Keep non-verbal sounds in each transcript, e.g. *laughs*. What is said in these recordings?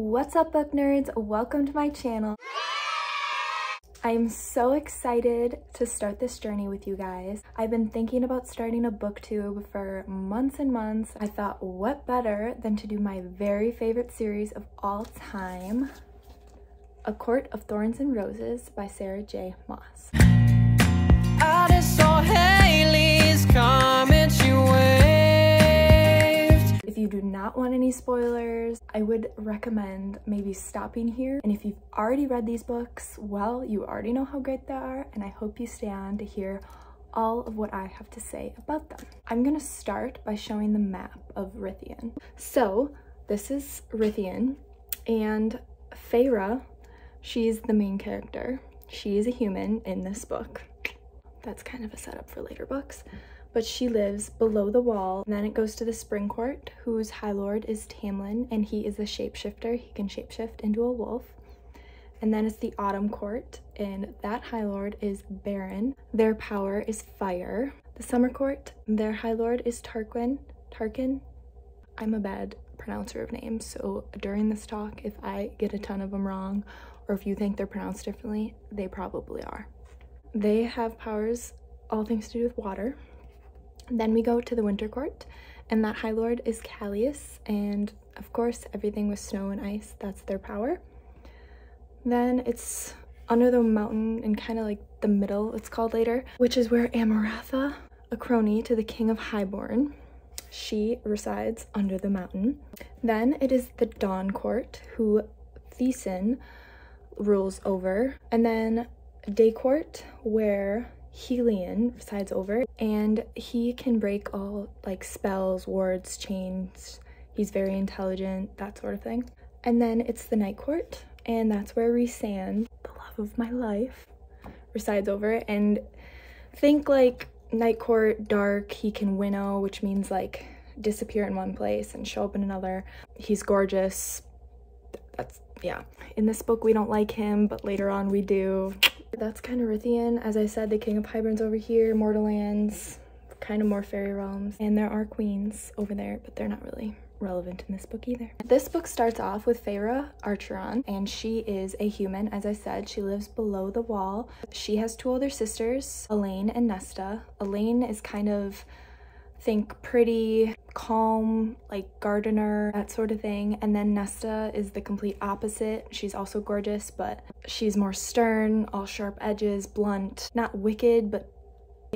What's up book nerds? Welcome to my channel. I am so excited to start this journey with you guys. I've been thinking about starting a booktube for months and months. I thought what better than to do my very favorite series of all time, A Court of Thorns and Roses by Sarah J Maas. Do not want any spoilers, I would recommend maybe stopping here. And if you've already read these books, well, you already know how great they are, and I hope you stay on to hear all of what I have to say about them. I'm gonna start by showing the map of Rithian. So this is Rithian and Feyre, she's the main character. She is a human in this book. That's kind of a setup for later books but she lives below the wall. And then it goes to the Spring Court, whose High Lord is Tamlin, and he is a shapeshifter. He can shapeshift into a wolf. And then it's the Autumn Court, and that High Lord is Beron. Their power is fire. The Summer Court, their High Lord is Tarquin. Tarkin? I'm a bad pronouncer of names, so during this talk, if I get a ton of them wrong, or if you think they're pronounced differently, they probably are. They have powers, all things to do with water. Then we go to the Winter Court, and that High Lord is Kallias, and of course, everything with snow and ice, that's their power. Then it's under the mountain and kind of like the middle, it's called later, which is where Amarantha, a crony to the King of Hybern, she resides under the mountain. Then it is the Dawn Court, who Thesan rules over. And then Day Court, where Helion resides over and he can break all like spells, wards, chains. He's very intelligent, that sort of thing. And then it's the Night Court and that's where Rhysand, the love of my life, resides over and think like Night Court, dark, he can winnow, which means like disappear in one place and show up in another. He's gorgeous. That's, yeah. In this book, we don't like him, but later on we do. That's kind of Rithien. As I said, the King of Hybern's over here, Mortal-Lands, kind of more fairy realms. And there are queens over there, but they're not really relevant in this book either. This book starts off with Feyre Archeron, and she is a human. As I said, she lives below the wall. She has two older sisters, Elain and Nesta. Elain is kind of think pretty, calm, like gardener, that sort of thing. And then Nesta is the complete opposite. She's also gorgeous, but she's more stern, all sharp edges, blunt, not wicked, but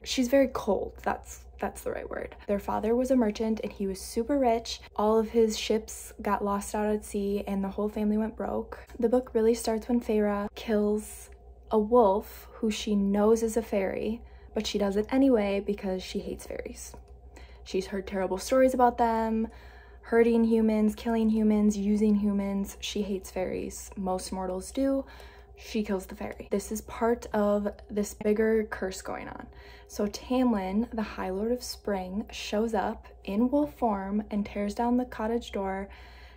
she's very cold. That's that's the right word. Their father was a merchant and he was super rich. All of his ships got lost out at sea and the whole family went broke. The book really starts when Feyre kills a wolf who she knows is a fairy, but she does it anyway because she hates fairies. She's heard terrible stories about them, hurting humans, killing humans, using humans. She hates fairies. Most mortals do. She kills the fairy. This is part of this bigger curse going on. So Tamlin, the High Lord of Spring, shows up in wolf form and tears down the cottage door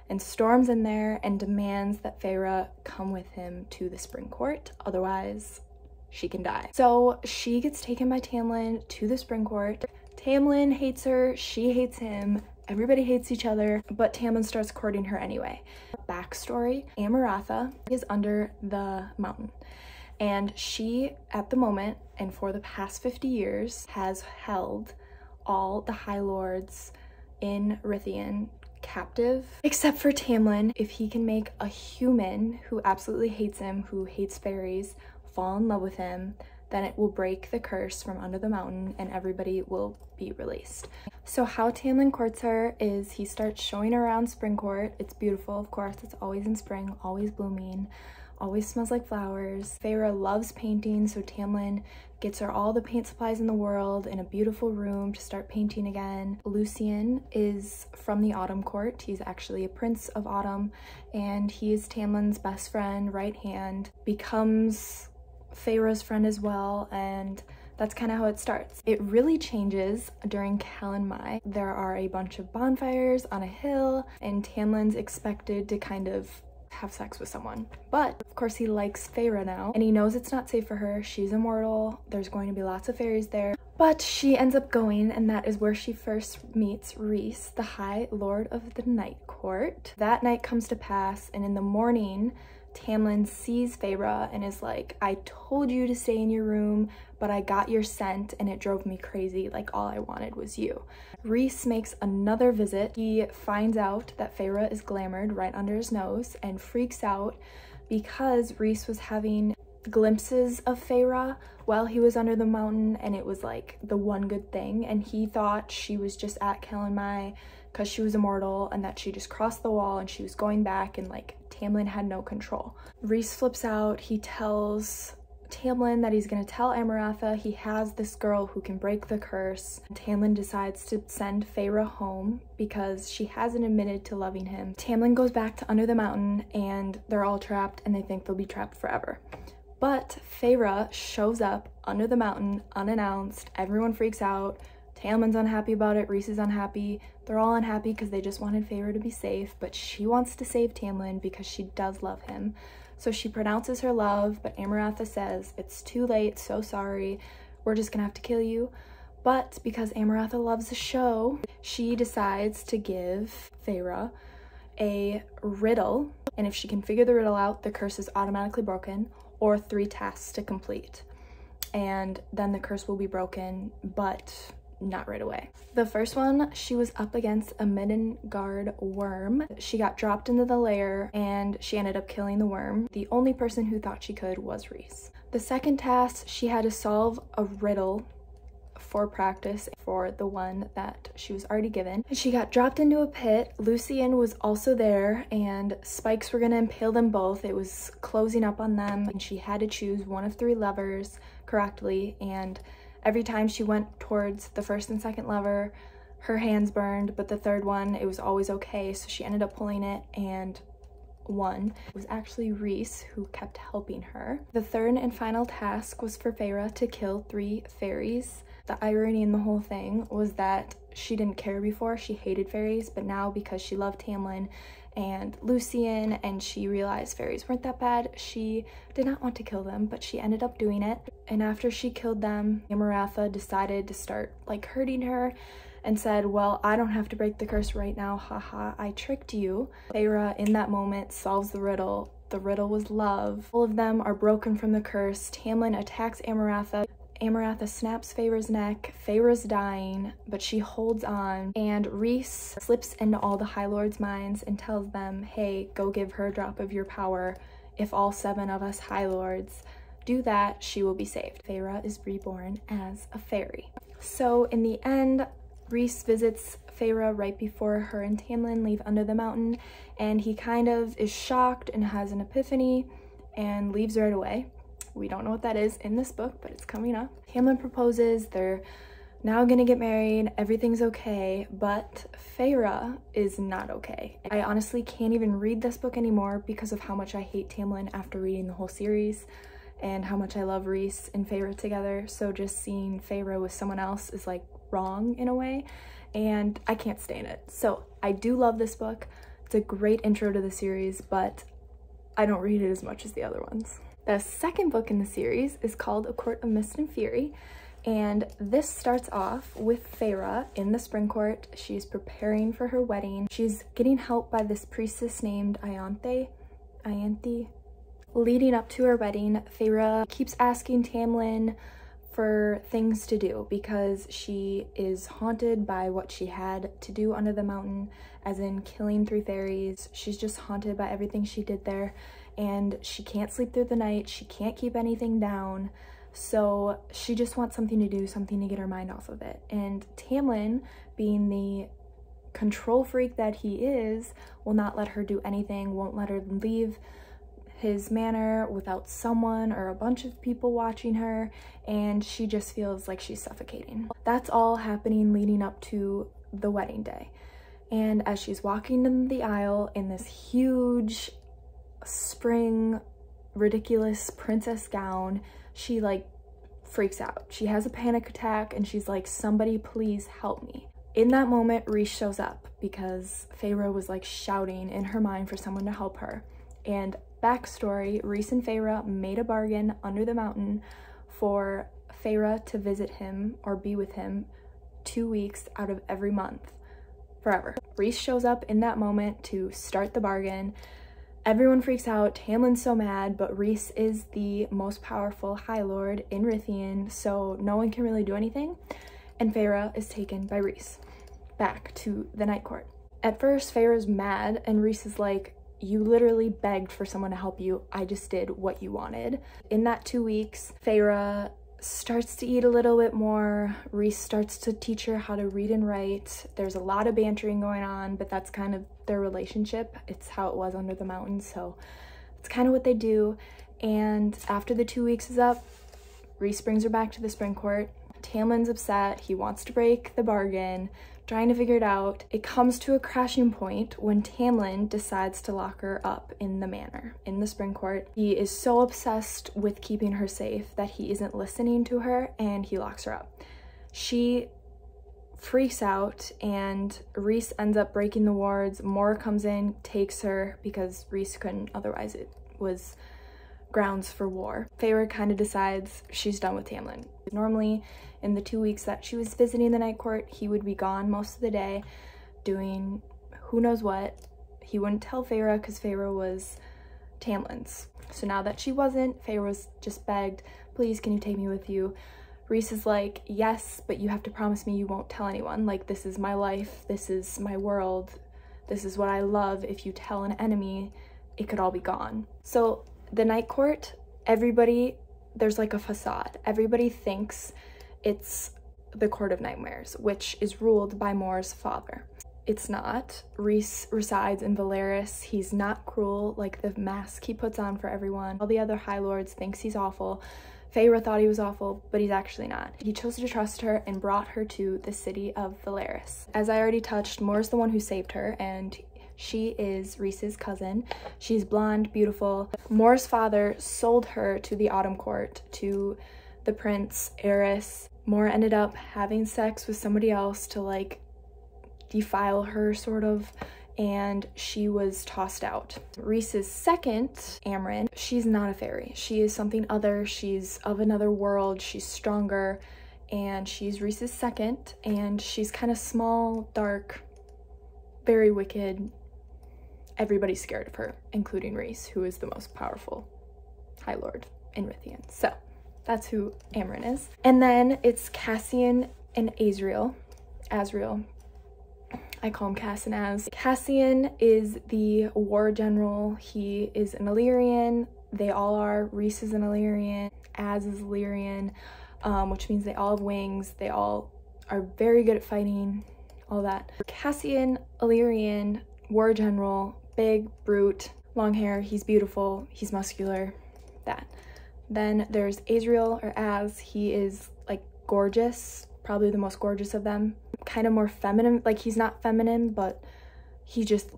and storms in there and demands that Feyre come with him to the Spring Court. Otherwise, she can die. So she gets taken by Tamlin to the Spring Court. Tamlin hates her, she hates him, everybody hates each other, but Tamlin starts courting her anyway. Backstory, Amarantha is under the mountain and she, at the moment and for the past 50 years, has held all the High Lords in Rithien captive, except for Tamlin. If he can make a human who absolutely hates him, who hates fairies, fall in love with him, then it will break the curse from under the mountain and everybody will be released. So how Tamlin courts her is he starts showing around Spring Court. It's beautiful, of course. It's always in spring, always blooming, always smells like flowers. Feyre loves painting, so Tamlin gets her all the paint supplies in the world in a beautiful room to start painting again. Lucien is from the Autumn Court. He's actually a prince of Autumn, and he is Tamlin's best friend, right hand, becomes Feyre's friend as well, and that's kind of how it starts. It really changes during Calanmai. There are a bunch of bonfires on a hill, and Tamlin's expected to kind of have sex with someone. But of course he likes Feyre now and he knows it's not safe for her. She's immortal. There's going to be lots of fairies there. But she ends up going, and that is where she first meets Rhys, the High Lord of the Night Court. That night comes to pass, and in the morning, Tamlin sees Feyre and is like, I told you to stay in your room, but I got your scent and it drove me crazy. Like all I wanted was you. Rhys makes another visit. He finds out that Feyre is glamored right under his nose and freaks out because Rhys was having glimpses of Feyre while he was under the mountain and it was like the one good thing and he thought she was just at Calanmai because she was immortal and that she just crossed the wall and she was going back and like Tamlin had no control. Rhys flips out, he tells Tamlin that he's gonna tell Amarantha he has this girl who can break the curse. Tamlin decides to send Feyre home because she hasn't admitted to loving him. Tamlin goes back to Under the Mountain and they're all trapped and they think they'll be trapped forever. But Feyre shows up under the mountain unannounced. Everyone freaks out. Tamlin's unhappy about it. Rhys is unhappy. They're all unhappy because they just wanted Feyre to be safe, but she wants to save Tamlin because she does love him. So she pronounces her love, but Amarantha says, it's too late, so sorry. We're just gonna have to kill you. But because Amarantha loves the show, she decides to give Feyre a riddle. And if she can figure the riddle out, the curse is automatically broken or three tasks to complete. And then the curse will be broken, but not right away. The first one, she was up against a Middengard worm. She got dropped into the lair and she ended up killing the worm. The only person who thought she could was Rhys. The second task, she had to solve a riddle for practice for the one that she was already given. She got dropped into a pit. Lucien was also there and spikes were gonna impale them both. It was closing up on them and she had to choose one of three levers correctly and every time she went towards the first and second lever, her hands burned, but the third one, it was always okay. So she ended up pulling it and won. It was actually Rhys who kept helping her. The third and final task was for Feyre to kill three fairies the irony in the whole thing was that she didn't care before, she hated fairies, but now because she loved Tamlin and Lucien, and she realized fairies weren't that bad, she did not want to kill them, but she ended up doing it. And after she killed them, Amarantha decided to start like hurting her and said, well, I don't have to break the curse right now, haha, I tricked you. Feyre in that moment solves the riddle the riddle was love. All of them are broken from the curse. Tamlin attacks Amarantha. Amarantha snaps Feyre's neck. Feyre's dying, but she holds on. And Rhys slips into all the High Lords' minds and tells them, hey, go give her a drop of your power. If all seven of us High Lords do that, she will be saved. Feyre is reborn as a fairy. So in the end, Rhys visits Feyre right before her and Tamlin leave under the mountain, and he kind of is shocked and has an epiphany and leaves right away. We don't know what that is in this book, but it's coming up. Tamlin proposes, they're now gonna get married, everything's okay, but Feyre is not okay. I honestly can't even read this book anymore because of how much I hate Tamlin after reading the whole series and how much I love Rhys and Feyre together. So just seeing Feyre with someone else is like wrong in a way and I can't stand it. So I do love this book. It's a great intro to the series, but I don't read it as much as the other ones. The second book in the series is called A Court of Mist and Fury, and this starts off with Feyre in the spring court. She's preparing for her wedding. She's getting help by this priestess named Ianthe. Ianthe. Leading up to her wedding, Feyre keeps asking Tamlin for things to do because she is haunted by what she had to do under the mountain, as in killing three fairies. She's just haunted by everything she did there and she can't sleep through the night. She can't keep anything down. So she just wants something to do, something to get her mind off of it. And Tamlin, being the control freak that he is, will not let her do anything, won't let her leave his manor without someone or a bunch of people watching her and she just feels like she's suffocating. That's all happening leading up to the wedding day. And as she's walking in the aisle in this huge spring ridiculous princess gown she like freaks out she has a panic attack and she's like somebody please help me in that moment Rhys shows up because Feyre was like shouting in her mind for someone to help her and backstory Rhys and Feyre made a bargain under the mountain for Feyre to visit him or be with him two weeks out of every month forever. Rhys shows up in that moment to start the bargain. Everyone freaks out. Tamlin's so mad, but Rhys is the most powerful High Lord in Rithian, so no one can really do anything. And Feyre is taken by Rhys back to the Night Court. At first, Feyre's mad, and Rhys is like, you literally begged for someone to help you. I just did what you wanted. In that two weeks, Feyre starts to eat a little bit more. Rhys starts to teach her how to read and write. There's a lot of bantering going on, but that's kind of their relationship. It's how it was under the mountains, so it's kind of what they do. And after the two weeks is up, Rhys brings her back to the spring court. Tamlin's upset. He wants to break the bargain trying to figure it out. It comes to a crashing point when Tamlin decides to lock her up in the manor, in the spring court. He is so obsessed with keeping her safe that he isn't listening to her and he locks her up. She freaks out and Rhys ends up breaking the wards. Mor comes in, takes her because Rhys couldn't, otherwise it was grounds for war. Feyre kind of decides she's done with Tamlin. Normally, in the two weeks that she was visiting the night court, he would be gone most of the day doing who knows what. He wouldn't tell Feyre because Feyre was Tamlin's. So now that she wasn't, Feyre was just begged, please can you take me with you? Rhys is like, yes, but you have to promise me you won't tell anyone. Like, this is my life, this is my world, this is what I love. If you tell an enemy, it could all be gone. So the night court, everybody, there's like a facade. Everybody thinks it's the Court of Nightmares, which is ruled by Mor's father. It's not. Rhys resides in Velaris. He's not cruel like the mask he puts on for everyone. All the other High Lords thinks he's awful. Feyre thought he was awful, but he's actually not. He chose to trust her and brought her to the city of Velaris. As I already touched, Mor's the one who saved her, and she is Rhys's cousin. She's blonde, beautiful. Mor's father sold her to the Autumn Court, to the prince, Eris. Mor ended up having sex with somebody else to like defile her sort of and she was tossed out. Rhys's second, Amren, she's not a fairy. She is something other. She's of another world. She's stronger and she's Rhys's second and she's kind of small, dark, very wicked, everybody's scared of her, including Rhys, who is the most powerful High Lord in Rithian. So that's who Amren is. And then it's Cassian and Azriel. Azriel. I call him Cass and Az. Cassian is the war general. He is an Illyrian. They all are. Rhys is an Illyrian. Az is Illyrian, um, which means they all have wings. They all are very good at fighting, all that. Cassian, Illyrian, war general, big, brute, long hair, he's beautiful, he's muscular, that. Then there's Azriel or Az, he is like gorgeous, probably the most gorgeous of them. Kind of more feminine, like he's not feminine, but he just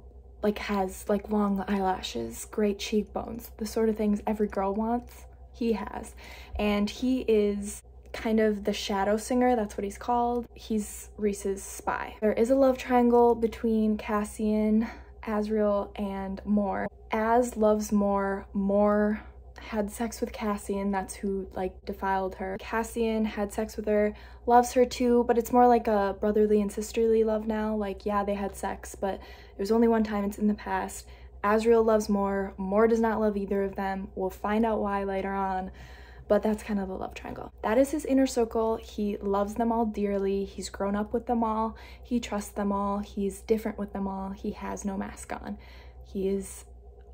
like has like long eyelashes, great cheekbones, the sort of things every girl wants, he has. And he is kind of the shadow singer, that's what he's called. He's Rhys's spy. There is a love triangle between Cassian, Azriel and Mor. Az loves Mor. Mor had sex with Cassian, that's who like defiled her. Cassian had sex with her, loves her too, but it's more like a brotherly and sisterly love now. Like, yeah, they had sex, but it was only one time, it's in the past. Azriel loves more, more does not love either of them. We'll find out why later on but that's kind of the love triangle. That is his inner circle. He loves them all dearly. He's grown up with them all. He trusts them all. He's different with them all. He has no mask on. He is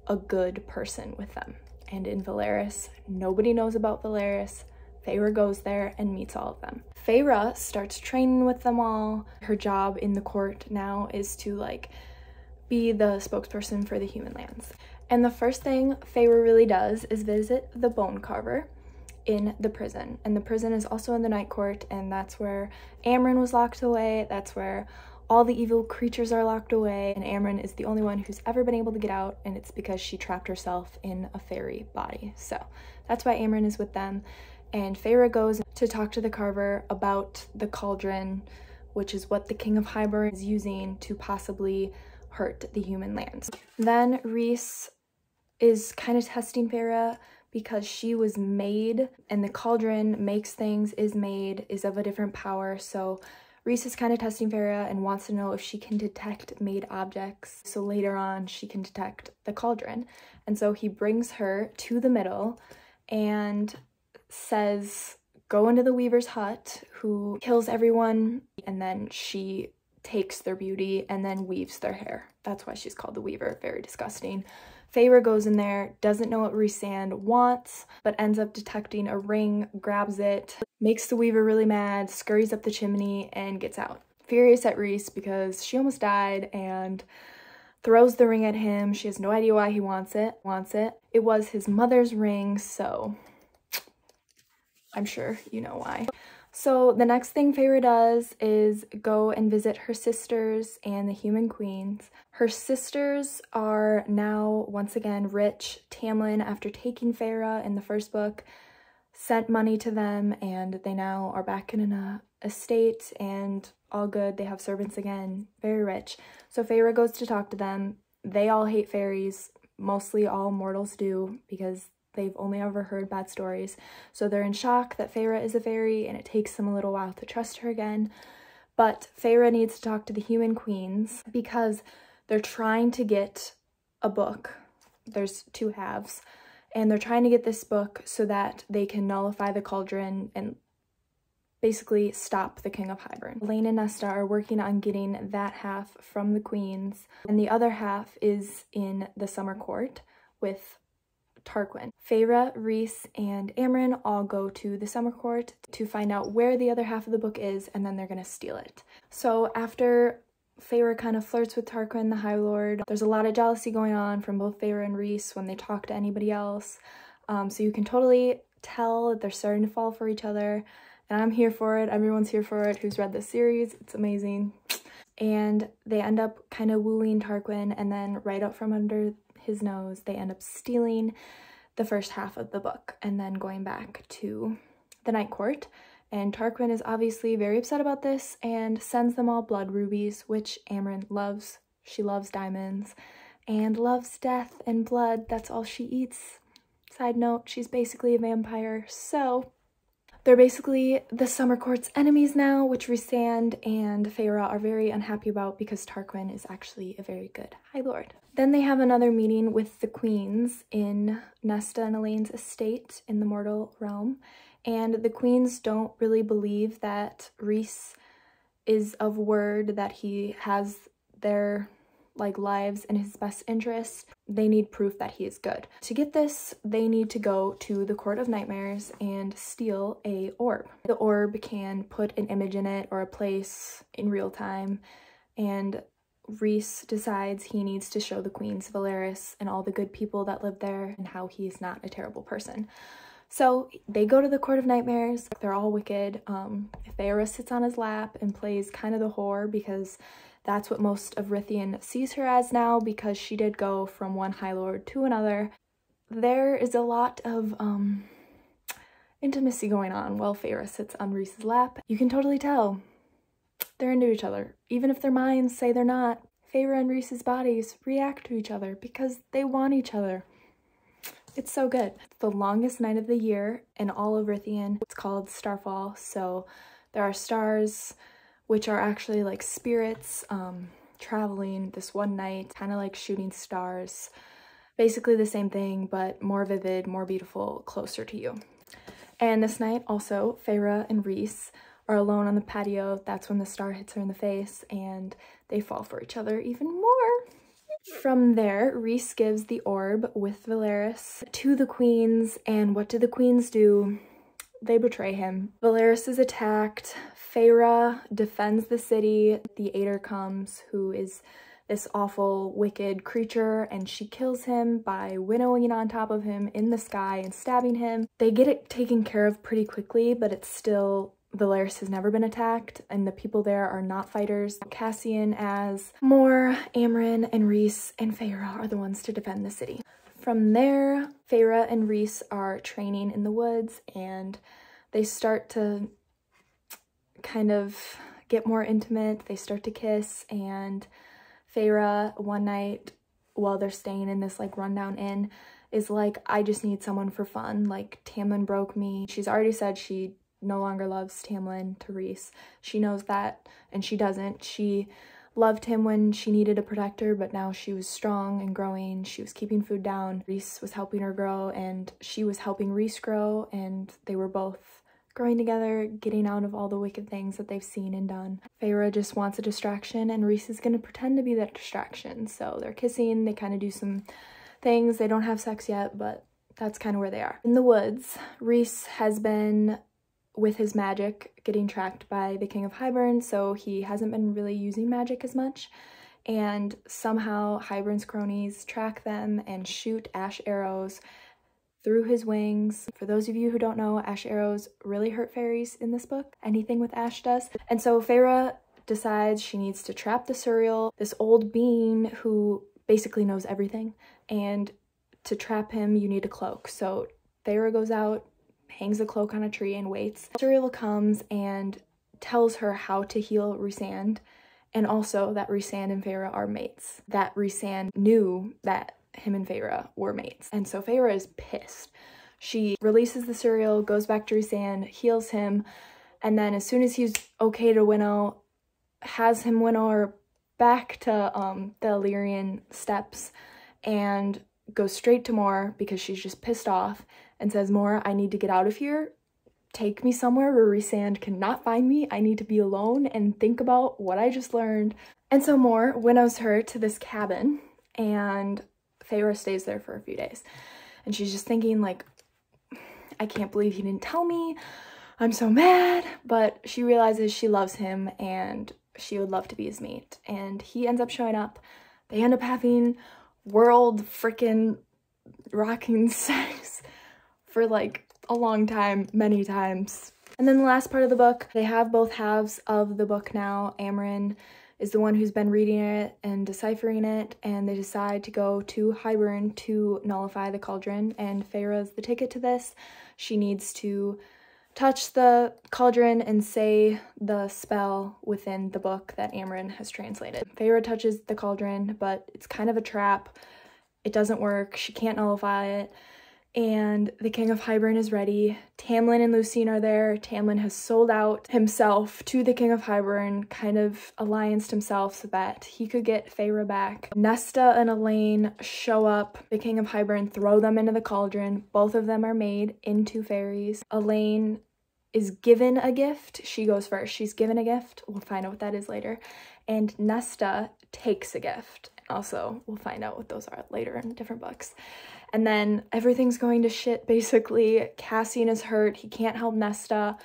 a good person with them. And in Velaris, nobody knows about Velaris. Feyre goes there and meets all of them. Feyre starts training with them all. Her job in the court now is to like be the spokesperson for the human lands. And the first thing Feyre really does is visit the bone carver in the prison. And the prison is also in the night court, and that's where Amren was locked away. That's where all the evil creatures are locked away, and Amren is the only one who's ever been able to get out, and it's because she trapped herself in a fairy body. So that's why Amren is with them. And Feyre goes to talk to the carver about the cauldron, which is what the King of Hybern is using to possibly hurt the human lands. Then Rhys is kind of testing Feyre because she was made and the cauldron makes things, is made, is of a different power. So Rhys is kind of testing Feyre and wants to know if she can detect made objects. So later on, she can detect the cauldron. And so he brings her to the middle and says, go into the weaver's hut, who kills everyone, and then she takes their beauty and then weaves their hair. That's why she's called the weaver. Very disgusting. Feyre goes in there, doesn't know what Rhysand wants, but ends up detecting a ring, grabs it, makes the Weaver really mad, scurries up the chimney, and gets out. Furious at Rhys because she almost died and throws the ring at him. She has no idea why he wants it. Wants it. It was his mother's ring, so I'm sure you know why. So the next thing Feyre does is go and visit her sisters and the human queens. Her sisters are now once again rich. Tamlin, after taking Feyre in the first book, sent money to them and they now are back in an uh, estate and all good. They have servants again, very rich. So Feyre goes to talk to them. They all hate fairies. Mostly all mortals do because They've only ever heard bad stories. So they're in shock that Feyre is a fairy and it takes them a little while to trust her again. But Feyre needs to talk to the human queens because they're trying to get a book. There's two halves. And they're trying to get this book so that they can nullify the cauldron and basically stop the King of Hybern. Elain and Nesta are working on getting that half from the queens, and the other half is in the summer court with Tarquin. Feyre, Rhys, and Amren all go to the summer court to find out where the other half of the book is and then they're gonna steal it. So after Feyre kind of flirts with Tarquin, the High Lord, there's a lot of jealousy going on from both Feyre and Rhys when they talk to anybody else. Um, so you can totally tell that they're starting to fall for each other and I'm here for it. Everyone's here for it who's read this series. It's amazing. And they end up kind of wooing Tarquin and then right out from under his nose, they end up stealing the first half of the book and then going back to the Night Court. And Tarquin is obviously very upset about this and sends them all blood rubies, which Amren loves. She loves diamonds and loves death and blood. That's all she eats. Side note, she's basically a vampire. So they're basically the Summer Court's enemies now, which Rhysand and Feyre are very unhappy about because Tarquin is actually a very good High Lord. Then they have another meeting with the queens in Nesta and Elain's estate in the mortal realm, and the queens don't really believe that Rhys is of word that he has their like lives in his best interest, they need proof that he is good. To get this, they need to go to the Court of Nightmares and steal a orb. The orb can put an image in it or a place in real time, and Rhys decides he needs to show the queens Velaris and all the good people that live there and how he's not a terrible person. So they go to the Court of Nightmares. They're all wicked. Um, Feyre sits on his lap and plays kind of the whore because that's what most of Rhuidean sees her as now because she did go from one High Lord to another. There is a lot of um, intimacy going on while Feyre sits on Rhys's lap. You can totally tell they're into each other. Even if their minds say they're not, Feyre and Rhys's bodies react to each other because they want each other. It's so good. It's the longest night of the year in all of Rhuidean. It's called Starfall, so there are stars which are actually like spirits um, traveling this one night, kind of like shooting stars. Basically the same thing, but more vivid, more beautiful, closer to you. And this night also, Feyre and Rhys are alone on the patio. That's when the star hits her in the face and they fall for each other even more. From there, Rhys gives the orb with Velaris to the queens, and what do the queens do? They betray him. Velaris is attacked, Feyre defends the city. The Attor comes, who is this awful, wicked creature, and she kills him by winnowing on top of him in the sky and stabbing him. They get it taken care of pretty quickly, but it's still Velaris has never been attacked, and the people there are not fighters. Cassian, Az Mor, Amren, and Rhys, and Feyre are the ones to defend the city. From there, Feyre and Rhys are training in the woods, and they start to kind of get more intimate. They start to kiss and Feyre one night while they're staying in this like rundown inn is like, I just need someone for fun. Like, Tamlin broke me. She's already said she no longer loves Tamlin Therese. She knows that, and she doesn't. She loved him when she needed a protector, but now she was strong and growing. She was keeping food down. Rhys was helping her grow, and she was helping Rhys grow, and they were both growing together, getting out of all the wicked things that they've seen and done. Feyre just wants a distraction, and Rhys is gonna pretend to be that distraction. So they're kissing, they kind of do some things. They don't have sex yet, but that's kind of where they are. In the woods, Rhys has been with his magic getting tracked by the King of Hybern, so he hasn't been really using magic as much. And somehow Hybern's cronies track them and shoot ash arrows through his wings. For those of you who don't know, ash arrows really hurt fairies in this book. Anything with ash does. And so Feyre decides she needs to trap the Suriel, this old being who basically knows everything. And to trap him, you need a cloak. So Feyre goes out, hangs a cloak on a tree and waits. Suriel comes and tells her how to heal Rhysand and also that Rhysand and Feyre are mates. That Rhysand knew that him and Feyre were mates. And so Feyre is pissed. She releases the Suriel, goes back to Rhysand, heals him, and then as soon as he's okay to winnow, has him winnow her back to um, the Illyrian steps and goes straight to Mor because she's just pissed off and says, Mor, I need to get out of here. Take me somewhere where Rhysand cannot find me. I need to be alone and think about what I just learned. And so Mor winnows her to this cabin and Feyre stays there for a few days. And she's just thinking like, I can't believe he didn't tell me. I'm so mad. But she realizes she loves him and she would love to be his mate. And he ends up showing up. They end up having world freaking rocking *laughs* sex for like a long time, many times. And then the last part of the book, they have both halves of the book now. Amren is the one who's been reading it and deciphering it, and they decide to go to Hybern to nullify the cauldron, and Feyre's the ticket to this. She needs to touch the cauldron and say the spell within the book that Amren has translated. Feyre touches the cauldron, but it's kind of a trap. It doesn't work. She can't nullify it and the King of Hybern is ready. Tamlin and Lucien are there. Tamlin has sold out himself to the King of Hybern, kind of allianced himself so that he could get Feyre back. Nesta and Elain show up. The King of Hybern throw them into the cauldron. Both of them are made into fairies. Elain is given a gift. She goes first. She's given a gift. We'll find out what that is later. And Nesta takes a gift. Also, we'll find out what those are later in different books. And then everything's going to shit basically. Cassian is hurt. He can't help Nesta.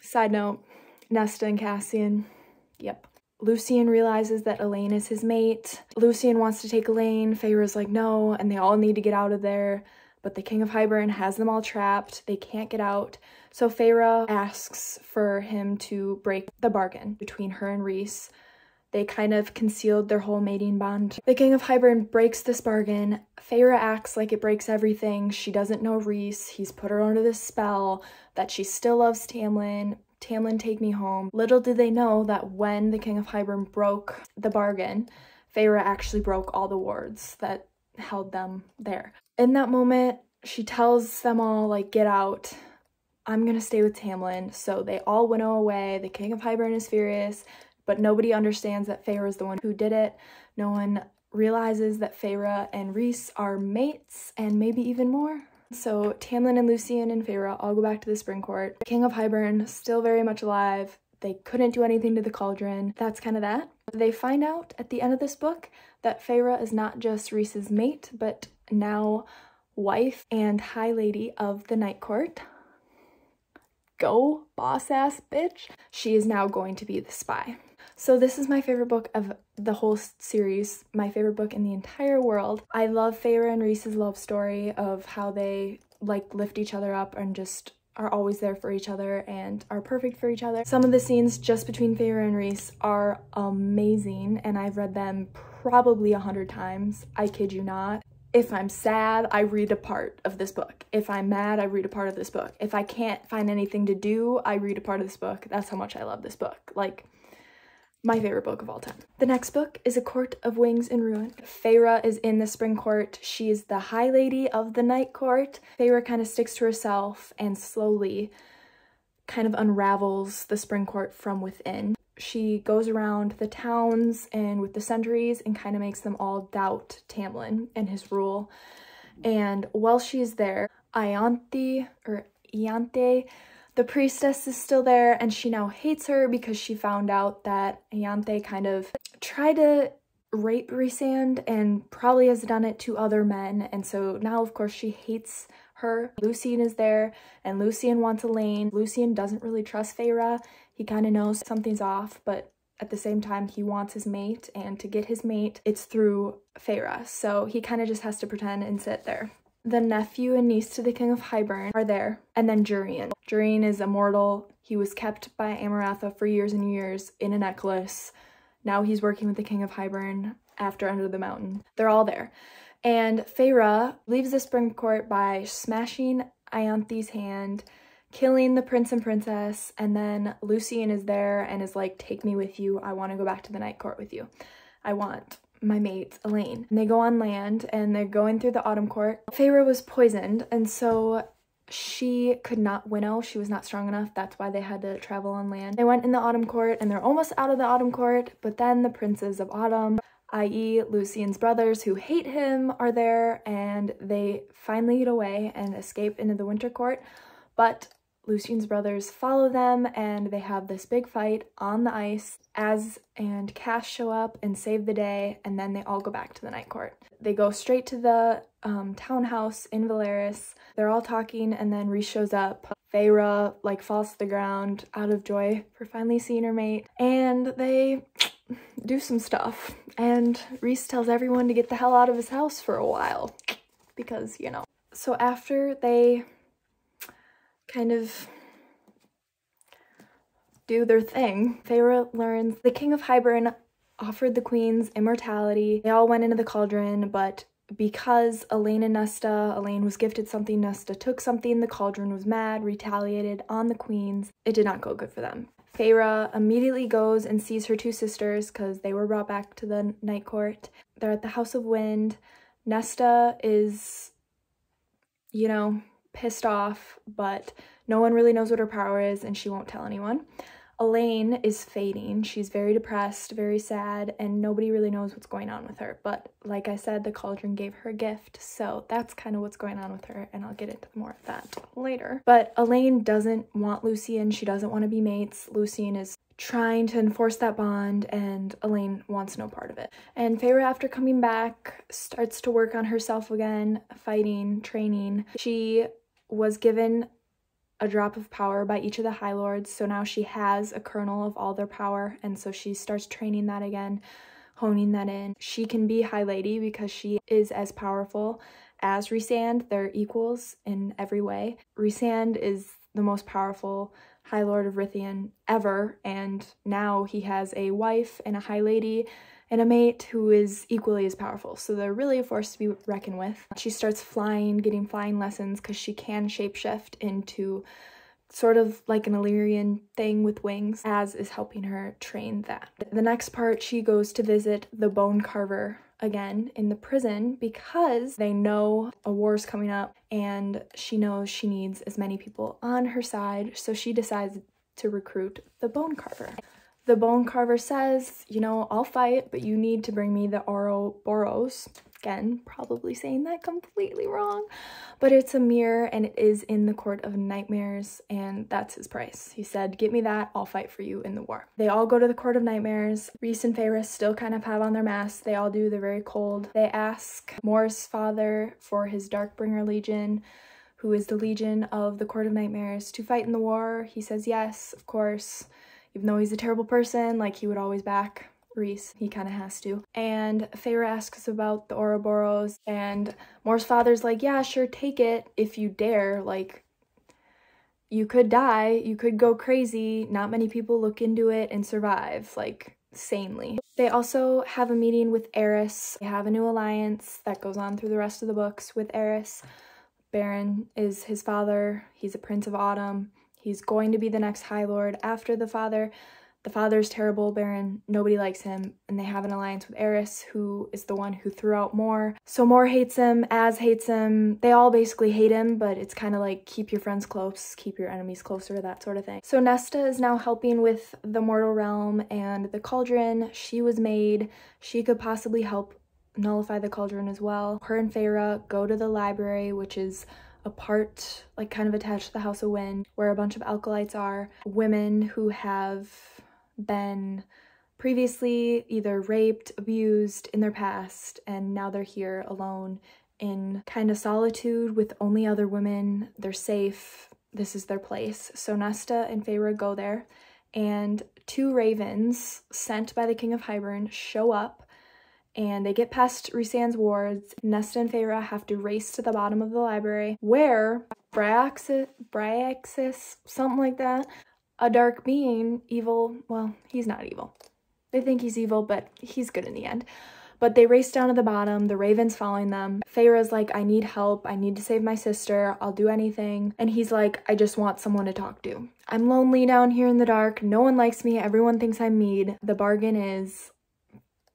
Side note, Nesta and Cassian, yep. Lucien realizes that Elain is his mate. Lucien wants to take Elain. Feyre's like, no, and they all need to get out of there. But the King of Hybern has them all trapped. They can't get out. So Feyre asks for him to break the bargain between her and Rhys they kind of concealed their whole mating bond. The King of Hybern breaks this bargain. Feyre acts like it breaks everything. She doesn't know Rhys. He's put her under this spell that she still loves Tamlin. Tamlin, take me home. Little did they know that when the King of Hybern broke the bargain, Feyre actually broke all the wards that held them there. In that moment, she tells them all, like, get out. I'm gonna stay with Tamlin. So they all winnow away. The King of Hybern is furious but nobody understands that Feyre is the one who did it. No one realizes that Feyre and Rhys are mates and maybe even more. So Tamlin and Lucien and Feyre all go back to the spring court. King of Hybern still very much alive. They couldn't do anything to the cauldron. That's kind of that. They find out at the end of this book that Feyre is not just Rhys's mate, but now wife and high lady of the night court. Go boss ass bitch. She is now going to be the spy. So this is my favorite book of the whole series, my favorite book in the entire world. I love Feyre and Rhys's love story of how they like lift each other up and just are always there for each other and are perfect for each other. Some of the scenes just between Feyre and Rhys are amazing and I've read them probably a hundred times. I kid you not. If I'm sad, I read a part of this book. If I'm mad, I read a part of this book. If I can't find anything to do, I read a part of this book. That's how much I love this book. Like, my favorite book of all time. The next book is A Court of Wings and Ruin. Feyre is in the Spring Court. She is the High Lady of the Night Court. Feyre kind of sticks to herself and slowly kind of unravels the Spring Court from within. She goes around the towns and with the sentries and kind of makes them all doubt Tamlin and his rule. And while she's there, Ianthe, or Ianthe, the priestess is still there and she now hates her because she found out that Ianthe kind of tried to rape Rhysand and probably has done it to other men and so now of course she hates her. Lucien is there and Lucien wants Elain. Lucien doesn't really trust Feyre. He kind of knows something's off but at the same time he wants his mate and to get his mate it's through Feyre so he kind of just has to pretend and sit there the nephew and niece to the king of Hybern are there, and then Jurian. Jurian is immortal. He was kept by Amarantha for years and years in a necklace. Now he's working with the king of Hybern after Under the Mountain. They're all there. And Feyre leaves the spring court by smashing Ianthe's hand, killing the prince and princess, and then Lucien is there and is like, take me with you. I want to go back to the night court with you. I want my mate, Elain. And they go on land and they're going through the autumn court. Feyre was poisoned and so she could not winnow. She was not strong enough. That's why they had to travel on land. They went in the autumn court and they're almost out of the autumn court, but then the princes of autumn i.e. Lucien's brothers who hate him are there and they finally get away and escape into the winter court. But Lucien's brothers follow them and they have this big fight on the ice. Az and Cass show up and save the day and then they all go back to the night court. They go straight to the um, townhouse in Velaris. They're all talking and then Rhys shows up. Feyre like falls to the ground out of joy for finally seeing her mate and they do some stuff and Rhys tells everyone to get the hell out of his house for a while because you know. So after they kind of do their thing. Feyre learns the King of Hybern offered the queens immortality. They all went into the cauldron, but because Elain and Nesta, Elain was gifted something, Nesta took something, the cauldron was mad, retaliated on the queens. It did not go good for them. Feyre immediately goes and sees her two sisters because they were brought back to the night court. They're at the House of Wind. Nesta is, you know, pissed off, but no one really knows what her power is and she won't tell anyone. Elain is fading. She's very depressed, very sad, and nobody really knows what's going on with her. But like I said, the cauldron gave her a gift, so that's kind of what's going on with her, and I'll get into more of that later. But Elain doesn't want Lucien. She doesn't want to be mates. Lucien is trying to enforce that bond and Elain wants no part of it. And Feyre after coming back starts to work on herself again, fighting, training. She was given a drop of power by each of the High Lords, so now she has a kernel of all their power, and so she starts training that again, honing that in. She can be High Lady because she is as powerful as Rhysand. They're equals in every way. Rhysand is the most powerful High Lord of Rithian ever, and now he has a wife and a High Lady and a mate who is equally as powerful. So they're really a force to be reckoned with. She starts flying, getting flying lessons because she can shapeshift into sort of like an Illyrian thing with wings. Az is helping her train that. The next part, she goes to visit the bone carver again in the prison because they know a war's coming up and she knows she needs as many people on her side. So she decides to recruit the bone carver. The bone carver says, you know, I'll fight, but you need to bring me the Ouroboros. Again, probably saying that completely wrong, but it's a mirror and it is in the Court of Nightmares and that's his price. He said, get me that, I'll fight for you in the war. They all go to the Court of Nightmares. Rhys and Feyre still kind of have on their masks. They all do, they're very cold. They ask Mor's father for his Darkbringer Legion, who is the legion of the Court of Nightmares, to fight in the war. He says yes, of course even though he's a terrible person, like he would always back Rhys. He kind of has to. And Feyre asks about the Ouroboros and Mor's father's like, yeah, sure, take it if you dare. Like, you could die, you could go crazy. Not many people look into it and survive, like, sanely. They also have a meeting with Eris. They have a new alliance that goes on through the rest of the books with Eris. Beron is his father. He's a prince of autumn. He's going to be the next High Lord after the father. the father's terrible, Beron. nobody likes him, and they have an alliance with Eris, who is the one who threw out Mor. So Mor hates him, Az hates him, they all basically hate him, but it's kind of like keep your friends close, keep your enemies closer, that sort of thing. So Nesta is now helping with the mortal realm and the cauldron. She was made, she could possibly help nullify the cauldron as well. Her and Feyre go to the library, which is a part like kind of attached to the House of Wind, where a bunch of acolytes are, women who have been previously either raped, abused in their past, and now they're here alone in kind of solitude with only other women. They're safe. This is their place. So Nesta and Feyre go there, and two ravens sent by the King of Hybern show up and they get past Rhysand's wards. Nesta and Feyre have to race to the bottom of the library where Bryaxis, Bryaxis, something like that, a dark being, evil, well, he's not evil. They think he's evil, but he's good in the end. But they race down to the bottom, the raven's following them. Feyre's like, I need help, I need to save my sister, I'll do anything. And he's like, I just want someone to talk to. I'm lonely down here in the dark, no one likes me, everyone thinks I'm mean. The bargain is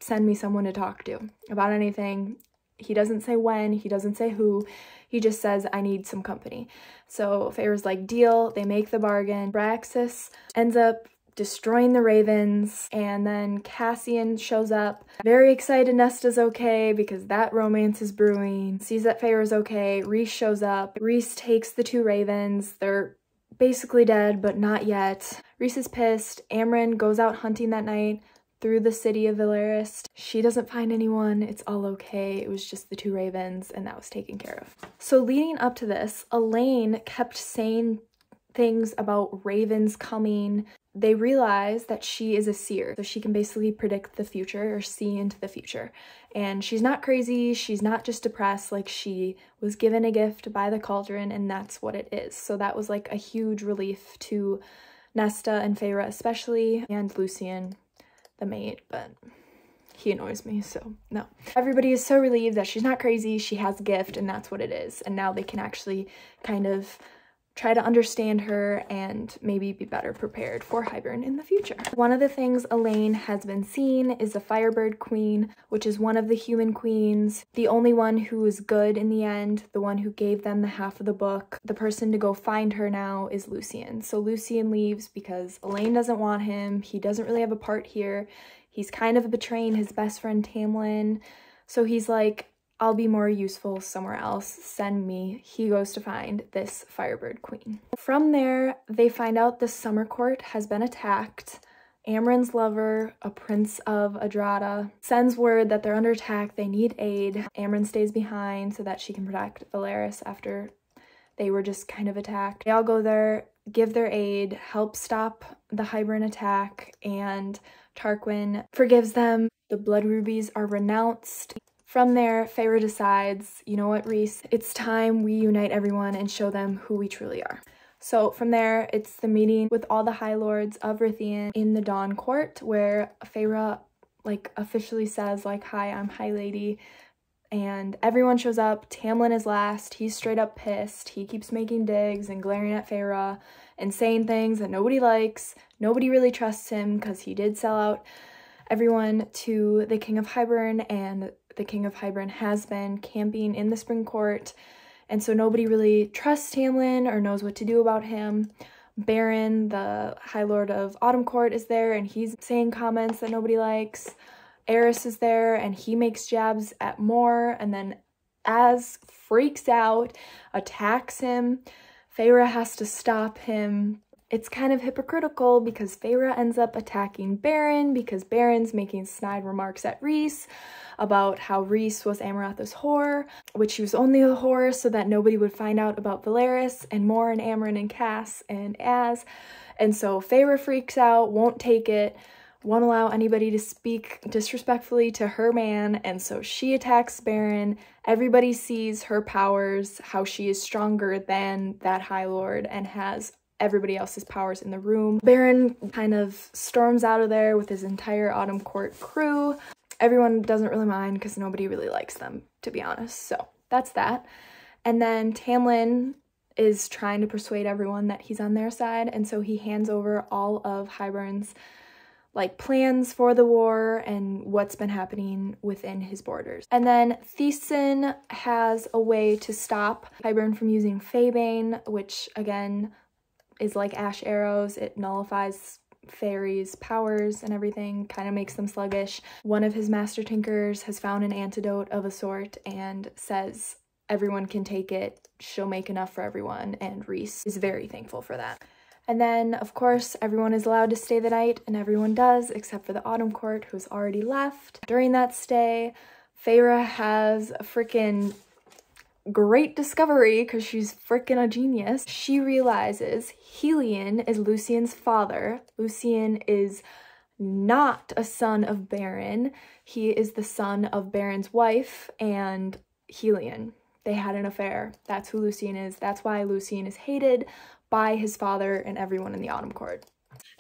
send me someone to talk to about anything. He doesn't say when, he doesn't say who, he just says, I need some company. So Feyre's like, deal, they make the bargain. Bryaxis ends up destroying the ravens and then Cassian shows up. Very excited Nesta's okay because that romance is brewing. Sees that Feyre's okay. Rhys shows up. Rhys takes the two ravens. They're basically dead but not yet. Rhys is pissed. Amren goes out hunting that night through the city of Velaris. She doesn't find anyone. It's all okay. It was just the two ravens and that was taken care of. So leading up to this, Elain kept saying things about ravens coming. They realize that she is a seer, so she can basically predict the future or see into the future. And she's not crazy, she's not just depressed, like she was given a gift by the cauldron and that's what it is. So that was like a huge relief to Nesta and Feyre especially, and Lucien the mate, but he annoys me, so no. Everybody is so relieved that she's not crazy, she has a gift, and that's what it is. And now they can actually kind of try to understand her and maybe be better prepared for Hybern in the future. One of the things Elain has been seen is the Firebird Queen, which is one of the human queens, the only one who is good in the end, the one who gave them the half of the book. The person to go find her now is Lucien. So Lucien leaves because Elain doesn't want him. He doesn't really have a part here. He's kind of betraying his best friend Tamlin. So he's like, I'll be more useful somewhere else, send me. He goes to find this Firebird Queen. From there, they find out the summer court has been attacked. Amren's lover, a prince of Adriata, sends word that they're under attack, they need aid. Amren stays behind so that she can protect Velaris after they were just kind of attacked. They all go there, give their aid, help stop the Hybern attack, and Tarquin forgives them. The blood rubies are renounced. From there, Feyre decides, you know what, Rhys, it's time we unite everyone and show them who we truly are. So from there, it's the meeting with all the High Lords of Prythian in the Dawn Court, where Feyre like officially says like, hi, I'm High Lady, and everyone shows up. Tamlin is last. He's straight up pissed. He keeps making digs and glaring at Feyre and saying things that nobody likes. Nobody really trusts him because he did sell out everyone to the King of Hybern and the King of Hybern has been camping in the Spring Court, and so nobody really trusts Tamlin or knows what to do about him. Beron, the High Lord of Autumn Court, is there, and he's saying comments that nobody likes. Eris is there, and he makes jabs at Mor, and then Az freaks out, attacks him. Feyre has to stop him. It's kind of hypocritical because Feyre ends up attacking Beron because Beron's making snide remarks at Rhys about how Rhys was Amarantha's whore, which she was only a whore so that nobody would find out about Velaris and Mor and Amren and Cass and Az. And so Feyre freaks out, won't take it, won't allow anybody to speak disrespectfully to her man, and so she attacks Beron. Everybody sees her powers, how she is stronger than that High Lord and has everybody else's powers in the room. Beron kind of storms out of there with his entire Autumn Court crew. Everyone doesn't really mind because nobody really likes them, to be honest. So that's that. And then Tamlin is trying to persuade everyone that he's on their side, and so he hands over all of Hybern's like plans for the war and what's been happening within his borders. And then Thesan has a way to stop Hybern from using faebane, which again is like ash arrows. It nullifies fairies' powers and everything, kind of makes them sluggish. One of his master tinkers has found an antidote of a sort and says everyone can take it, she'll make enough for everyone, and Rhys is very thankful for that. And then, of course, everyone is allowed to stay the night, and everyone does, except for the Autumn Court, who's already left. During that stay, Feyre has a freaking great discovery because she's freaking a genius. She realizes Helion is Lucien's father. Lucien is not a son of Beron. He is the son of Beron's wife and Helion. They had an affair. That's who Lucien is. That's why Lucien is hated by his father and everyone in the Autumn Court.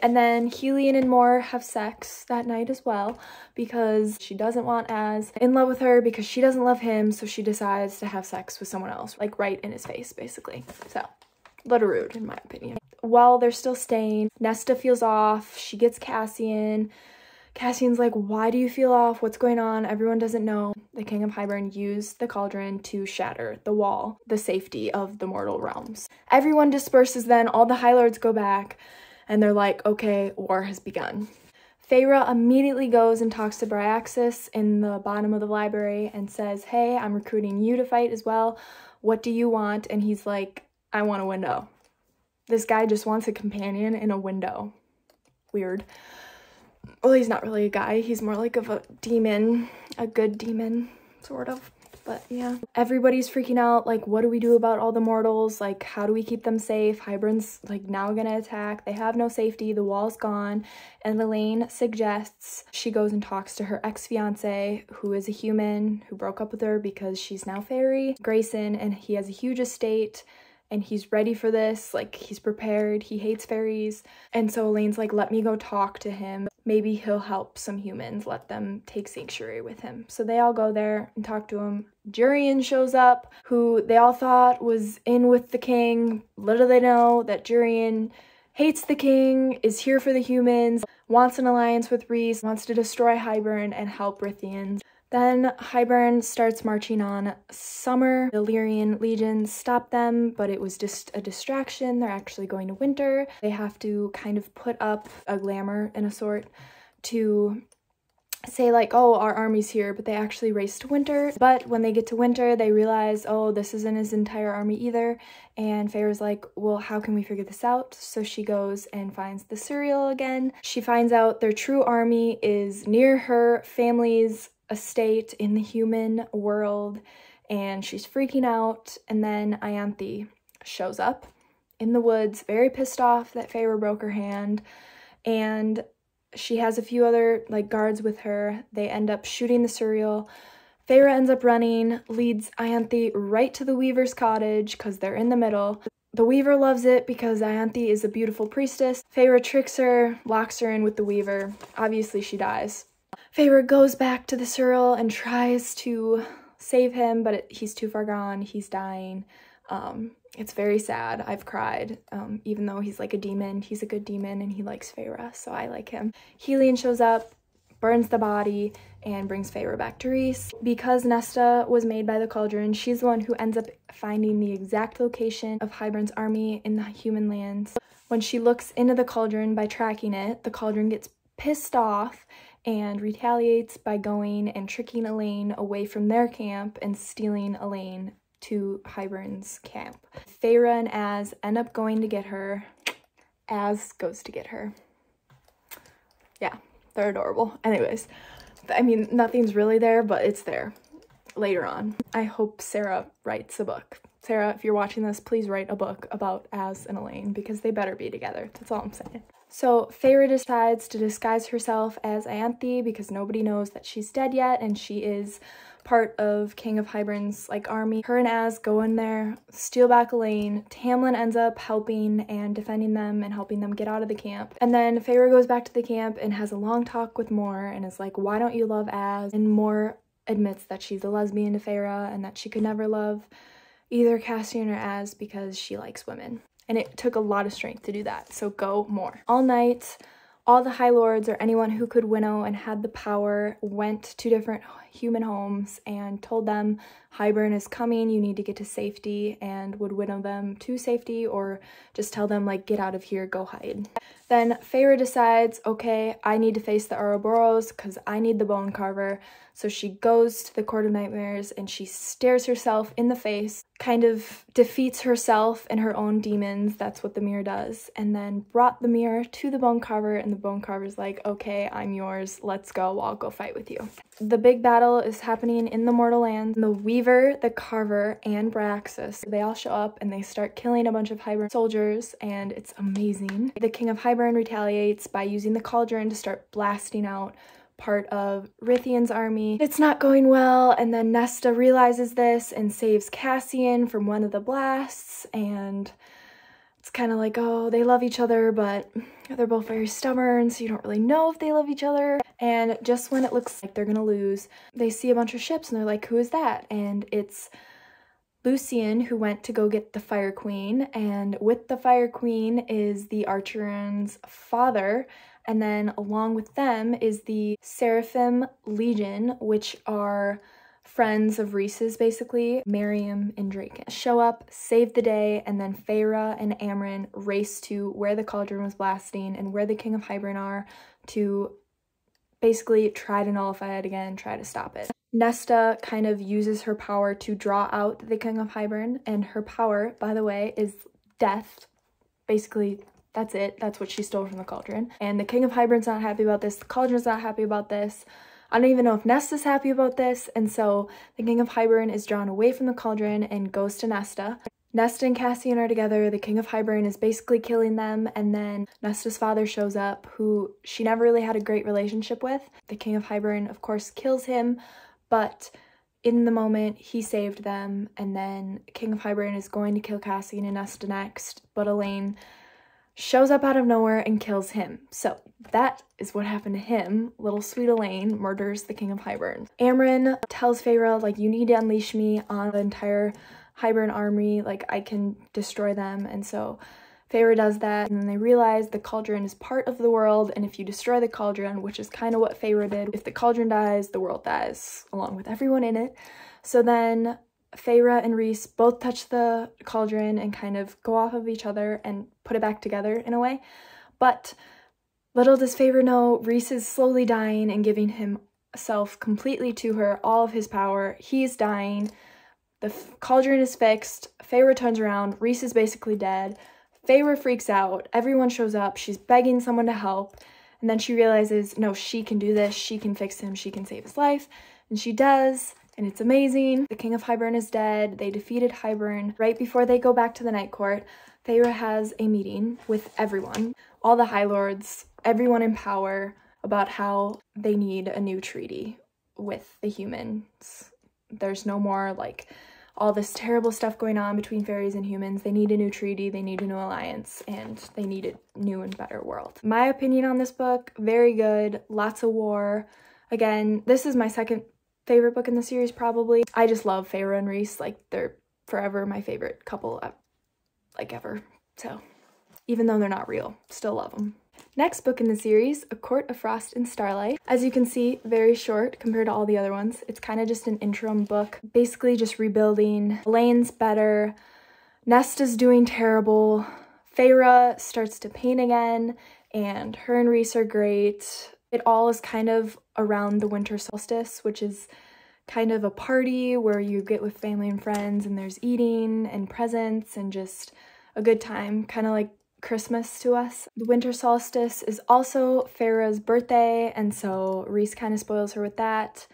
And then Helion and Mor have sex that night as well because she doesn't want Az in love with her because she doesn't love him, so she decides to have sex with someone else, like right in his face, basically. So, a little rude in my opinion. While they're still staying, Nesta feels off, she gets Cassian. Cassian's like, why do you feel off? What's going on? Everyone doesn't know. The King of Hybern used the cauldron to shatter the wall, the safety of the mortal realms. Everyone disperses then, all the High Lords go back, and they're like, okay, war has begun. Feyre immediately goes and talks to Bryaxis in the bottom of the library and says, hey, I'm recruiting you to fight as well. What do you want? And he's like, I want a window. This guy just wants a companion in a window. Weird. Well, he's not really a guy. He's more like of a demon, a good demon, sort of. But yeah, everybody's freaking out. Like, what do we do about all the mortals? Like, how do we keep them safe? Hybern's like now gonna attack. They have no safety. The wall's gone. And Elain suggests she goes and talks to her ex-fiance, who is a human, who broke up with her because she's now fairy, Graysen, and he has a huge estate and he's ready for this. Like, he's prepared. He hates fairies. And so Elain's like, let me go talk to him maybe he'll help some humans, let them take sanctuary with him. So they all go there and talk to him. Jurian shows up, who they all thought was in with the king. Little they know that Jurian hates the king, is here for the humans, wants an alliance with Rhys, wants to destroy Hybern and help Prythians. Then Hybern starts marching on summer. The Illyrian legions stop them, but it was just a distraction. They're actually going to winter. They have to kind of put up a glamour in a sort to say like, oh, our army's here, but they actually race to winter. But when they get to winter, they realize, oh, this isn't his entire army either. And Feyre's like, well, how can we figure this out? So she goes and finds the Suriel again. She finds out their true army is near her family's estate in the human world and she's freaking out and then Ianthe shows up in the woods very pissed off that Feyre broke her hand and she has a few other like guards with her they end up shooting the Suriel Feyre ends up running leads Ianthe right to the Weaver's cottage because they're in the middle the Weaver loves it because Ianthe is a beautiful priestess. Feyre tricks her, locks her in with the Weaver. Obviously she dies. Feyre goes back to the Suriel and tries to save him, but it, he's too far gone. He's dying. Um, it's very sad. I've cried. Um, even though he's like a demon, he's a good demon and he likes Feyre, so I like him. Helion shows up, burns the body, and brings Feyre back to Rhys. Because Nesta was made by the Cauldron, she's the one who ends up finding the exact location of Hybern's army in the human lands. When she looks into the Cauldron by tracking it, the Cauldron gets pissed off and retaliates by going and tricking Elain away from their camp and stealing Elain to Hybern's camp. Feyre and Az end up going to get her. Az goes to get her. Yeah, they're adorable. Anyways, I mean, nothing's really there, but it's there later on. I hope Sarah writes a book. Sarah, if you're watching this, please write a book about Az and Elain because they better be together. That's all I'm saying. So Feyre decides to disguise herself as Ianthe because nobody knows that she's dead yet and she is part of King of Hybern's like army. Her and Az go in there, steal back Elain. Tamlin ends up helping and defending them and helping them get out of the camp. And then Feyre goes back to the camp and has a long talk with Mor and is like, why don't you love Az? And Mor admits that she's a lesbian to Feyre and that she could never love either Cassian or Az because she likes women and it took a lot of strength to do that, so go Mor. All night, all the High Lords or anyone who could winnow and had the power went to different human homes and told them Hybern is coming, you need to get to safety, and would winnow them to safety or just tell them, like, get out of here, go hide. Then Feyre decides, okay, I need to face the Ouroboros because I need the bone carver. So she goes to the Court of Nightmares and she stares herself in the face, kind of defeats herself and her own demons. That's what the mirror does. And then brought the mirror to the bone carver, and the bone carver's like, okay, I'm yours. Let's go. I'll go fight with you. The big battle is happening in the Mortal Lands. The Weaver, the Carver, and Bryaxis, they all show up and they start killing a bunch of Hybern soldiers, and it's amazing. The King of Hybern retaliates by using the cauldron to start blasting out part of Prythian's army. It's not going well, and then Nesta realizes this and saves Cassian from one of the blasts, and it's kind of like, oh, they love each other, but they're both very stubborn, so you don't really know if they love each other. And just when it looks like they're gonna lose, they see a bunch of ships and they're like, who is that? And it's Lucien who went to go get the Fire Queen, and with the Fire Queen is the Archeron's father, and then along with them is the Seraphim Legion, which are friends of Rhys's, basically, Miryam and Drakon. Show up, save the day, and then Feyre and Amren race to where the cauldron was blasting and where the King of Hybern are to basically try to nullify it again, try to stop it. Nesta kind of uses her power to draw out the King of Hybern, and her power, by the way, is death. Basically, that's it. That's what she stole from the cauldron. And the King of Hybern's not happy about this. The cauldron's not happy about this. I don't even know if Nesta's happy about this. And so the King of Hybern is drawn away from the cauldron and goes to Nesta. Nesta and Cassian are together. The King of Hybern is basically killing them. And then Nesta's father shows up, who she never really had a great relationship with. The King of Hybern, of course, kills him, but in the moment he saved them. And then King of Hybern is going to kill Cassian and Nesta next, but Elain shows up out of nowhere and kills him. So that is what happened to him. Little sweet Elain murders the king of Hybern. Amren tells Feyre, like, you need to unleash me on the entire Hybern army, like, I can destroy them. And so Feyre does that, and then they realize the cauldron is part of the world, and if you destroy the cauldron, which is kind of what Feyre did, if the cauldron dies, the world dies, along with everyone in it. So then Feyre and Rhys both touch the cauldron and kind of go off of each other and put it back together in a way. But little does Feyre know, Rhys is slowly dying and giving himself completely to her, all of his power. He's dying. The cauldron is fixed. Feyre turns around. Rhys is basically dead. Feyre freaks out. Everyone shows up. She's begging someone to help. And then she realizes, no, she can do this. She can fix him. She can save his life. And she does and it's amazing. The King of Hybern is dead. They defeated Hybern. Right before they go back to the Night Court, Feyre has a meeting with everyone, all the High Lords, everyone in power, about how they need a new treaty with the humans. There's no more like all this terrible stuff going on between fairies and humans. They need a new treaty, they need a new alliance, and they need a new and better world. My opinion on this book, very good, lots of war. Again, this is my second favorite book in the series probably. I just love Feyre and Rhys, like they're forever my favorite couple uh, like ever. So even though they're not real, still love them. Next book in the series, A Court of Frost and Starlight. As you can see, very short compared to all the other ones. It's kind of just an interim book, basically just rebuilding. Elain's better, Nesta's doing terrible, Feyre starts to paint again, and her and Rhys are great. It all is kind of around the winter solstice, which is kind of a party where you get with family and friends and there's eating and presents and just a good time, kind of like Christmas to us. The winter solstice is also Feyre's birthday, and so Rhys kind of spoils her with that.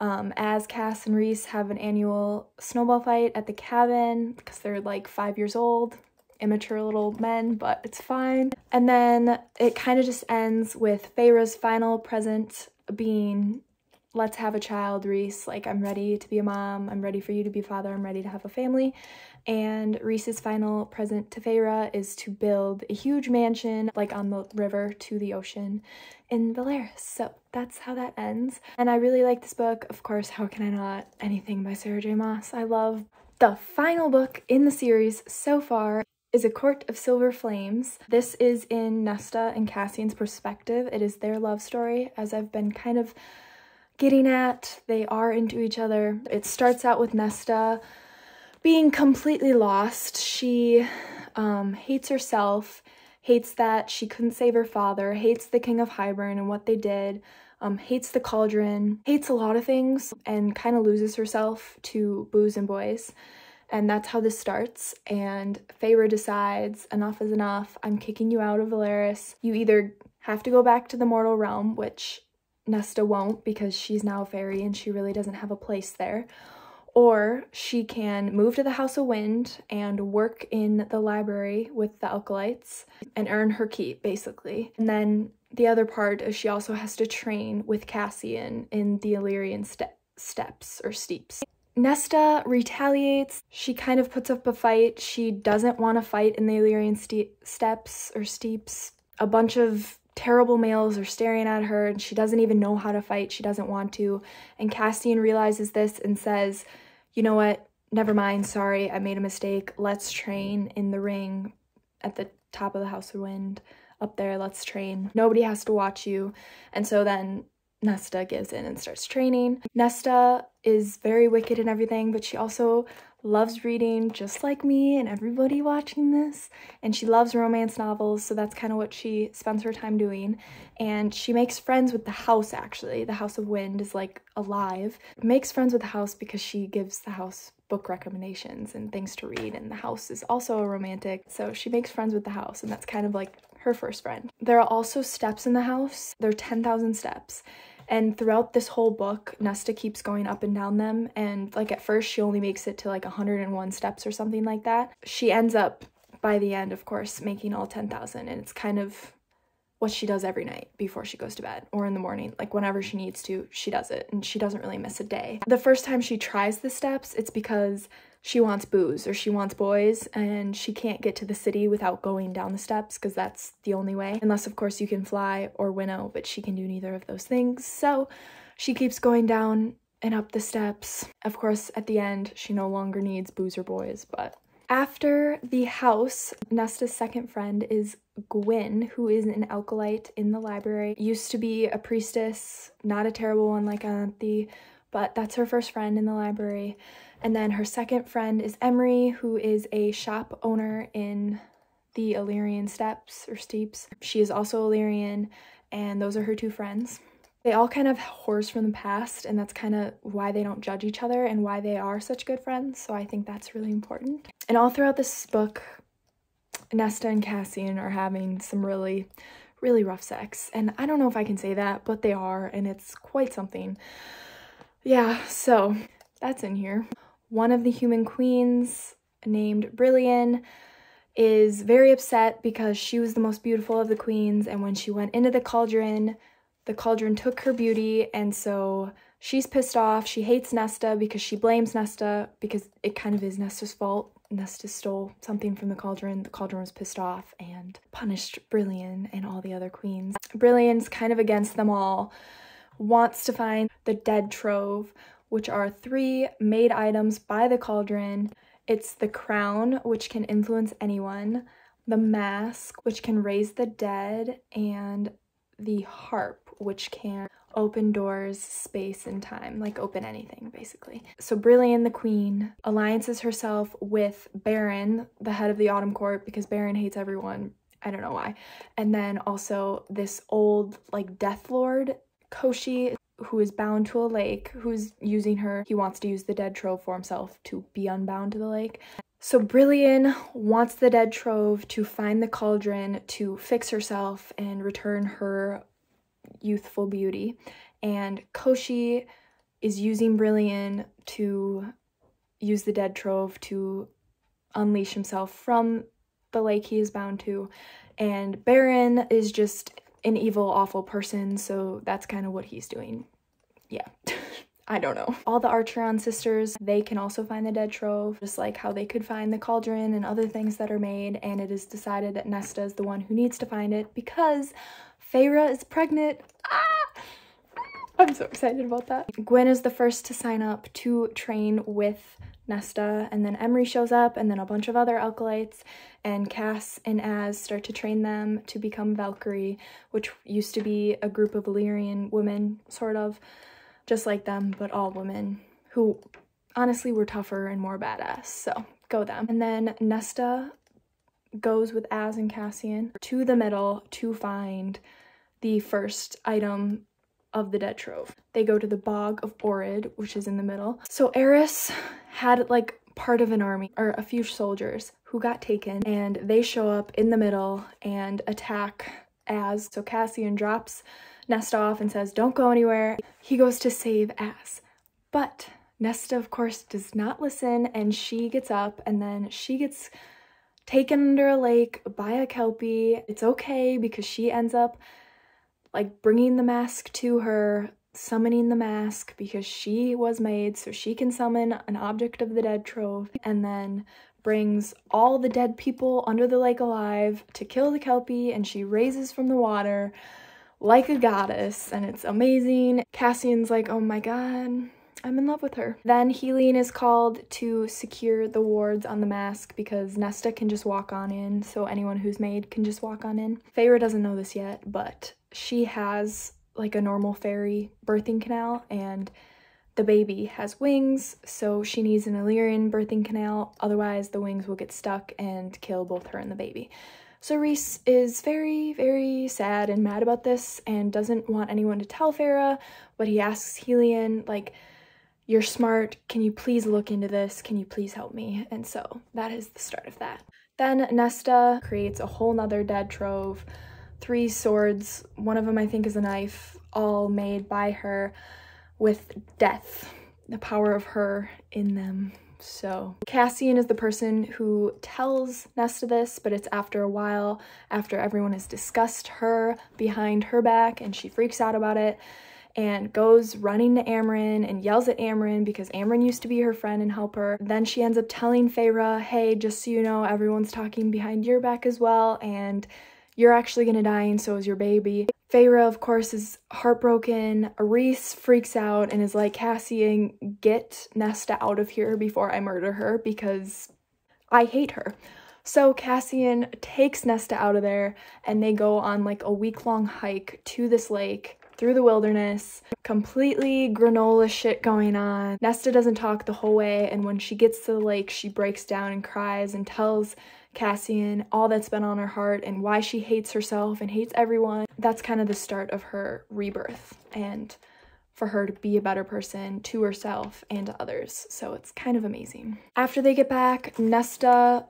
Um, as Cass and Rhys have an annual snowball fight at the cabin because they're like five years old immature little men, but it's fine. And then it kind of just ends with Feyre's final present being let's have a child, Rhys. Like, I'm ready to be a mom. I'm ready for you to be a father. I'm ready to have a family. And Rhys's final present to Feyre is to build a huge mansion, like on the river to the ocean in Velaris. So that's how that ends. And I really like this book. Of course, how can I not? Anything by Sarah J. Maas. I love the final book in the series so far is A Court of Silver Flames. This is in Nesta and Cassian's perspective. It is their love story, as I've been kind of getting at. They are into each other. It starts out with Nesta being completely lost. She um, hates herself, hates that she couldn't save her father, hates the King of Hybern and what they did, um, hates the cauldron, hates a lot of things, and kind of loses herself to booze and boys. And that's how this starts. And Feyre decides, enough is enough. I'm kicking you out of Velaris. You either have to go back to the mortal realm, which Nesta won't because she's now a fairy and she really doesn't have a place there, or she can move to the House of Wind and work in the library with the Acolytes and earn her keep, basically. And then the other part is she also has to train with Cassian in the Illyrian ste steps or steeps. Nesta retaliates. She kind of puts up a fight. She doesn't want to fight in the Illyrian ste steps or steeps. A bunch of terrible males are staring at her and she doesn't even know how to fight. She doesn't want to. And Cassian realizes this and says, you know what? Never mind. Sorry, I made a mistake. Let's train in the ring at the top of the House of Wind. Up there, let's train. Nobody has to watch you. And so then Nesta gives in and starts training. Nesta is very wicked and everything, but she also loves reading just like me and everybody watching this and she loves romance novels so that's kind of what she spends her time doing. And she makes friends with the house actually. The house of wind is like alive. Makes friends with the house because she gives the house book recommendations and things to read and the house is also a romantic. So she makes friends with the house and that's kind of like her first friend. There are also steps in the house. There are 10,000 steps and throughout this whole book, Nesta keeps going up and down them. And like at first, she only makes it to like 101 steps or something like that. She ends up by the end, of course, making all 10,000. And it's kind of what she does every night before she goes to bed or in the morning. Like whenever she needs to, she does it. And she doesn't really miss a day. The first time she tries the steps, it's because she wants booze or she wants boys and she can't get to the city without going down the steps because that's the only way. Unless, of course, you can fly or winnow, but she can do neither of those things. So she keeps going down and up the steps. Of course, at the end, she no longer needs booze or boys, but after the house, Nesta's second friend is Gwyn, who is an acolyte in the library. Used to be a priestess, not a terrible one like Ianthe, but that's her first friend in the library. And then her second friend is Emerie, who is a shop owner in the Illyrian Steps or Steeps. She is also Illyrian, and those are her two friends. They all kind of horrors from the past, and that's kind of why they don't judge each other and why they are such good friends. So I think that's really important. And all throughout this book, Nesta and Cassian are having some really, really rough sex. And I don't know if I can say that, but they are, and it's quite something. Yeah, so that's in here. One of the human queens, named Briallyn, is very upset because she was the most beautiful of the queens, and when she went into the cauldron, the cauldron took her beauty, and so she's pissed off. She hates Nesta because she blames Nesta because it kind of is Nesta's fault. Nesta stole something from the cauldron. The cauldron was pissed off and punished Briallyn and all the other queens. Briallyn's kind of against them all, wants to find the dead trove, which are three made items by the cauldron. It's the crown, which can influence anyone, the mask, which can raise the dead, and the harp, which can open doors, space, and time, like open anything, basically. So Briallyn, the queen, alliances herself with Beron, the head of the Autumn Court, because Beron hates everyone. I don't know why. And then also this old, like, Death Lord, Koschei, who is bound to a lake, who's using her. He wants to use the dead trove for himself to be unbound to the lake. So Briallyn wants the dead trove to find the cauldron to fix herself and return her youthful beauty. And Koschei is using Briallyn to use the dead trove to unleash himself from the lake he is bound to. And Beron is just an evil, awful person, so that's kind of what he's doing yeah. *laughs* I don't know. All the Archeron sisters, they can also find the dead trove, just like how they could find the cauldron and other things that are made, and it is decided that Nesta is the one who needs to find it because Feyre is pregnant. Ah! I'm so excited about that. Gwyn is the first to sign up to train with Nesta, and then Emerie shows up, and then a bunch of other acolytes, and Cass and Az start to train them to become Valkyrie, which used to be a group of Illyrian women, sort of, just like them, but all women, who honestly were tougher and more badass, so go them. And then Nesta goes with Az and Cassian to the middle to find the first item of the dead trove. They go to the bog of Oorid, which is in the middle. So Eris had like part of an army or a few soldiers who got taken and they show up in the middle and attack Az. So Cassian drops Nesta off and says, don't go anywhere. He goes to save Az. But Nesta, of course, does not listen and she gets up and then she gets taken under a lake by a kelpie. It's okay because she ends up like bringing the mask to her, summoning the mask because she was made so she can summon an object of the dead trove, and then brings all the dead people under the lake alive to kill the kelpie, and she raises from the water like a goddess, and it's amazing. Cassian's like, oh my god, I'm in love with her. Then Helion is called to secure the wards on the mask because Nesta can just walk on in, so anyone who's made can just walk on in. Feyre doesn't know this yet, but she has like a normal fairy birthing canal and the baby has wings, so she needs an Illyrian birthing canal, otherwise the wings will get stuck and kill both her and the baby. So Rhys is very, very sad and mad about this and doesn't want anyone to tell Feyre, but he asks Helion, like, you're smart, can you please look into this? Can you please help me? And so that is the start of that. Then Nesta creates a whole nother dead trove three swords. One of them I think is a knife, all made by her with death, the power of her in them. So Cassian is the person who tells Nesta this, but it's after a while, after everyone has discussed her behind her back and she freaks out about it and goes running to Amren and yells at Amren because Amren used to be her friend and help her. Then she ends up telling Feyre, hey, just so you know, everyone's talking behind your back as well, and you're actually gonna die and so is your baby. Feyre, of course, is heartbroken. Rhys freaks out and is like, Cassian, get Nesta out of here before I murder her because I hate her. So Cassian takes Nesta out of there and they go on like a week long hike to this lake through the wilderness, completely granola shit going on. Nesta doesn't talk the whole way and when she gets to the lake, she breaks down and cries and tells Cassian, all that's been on her heart, and why she hates herself and hates everyone. That's kind of the start of her rebirth and for her to be a better person to herself and to others. So it's kind of amazing. After they get back, Nesta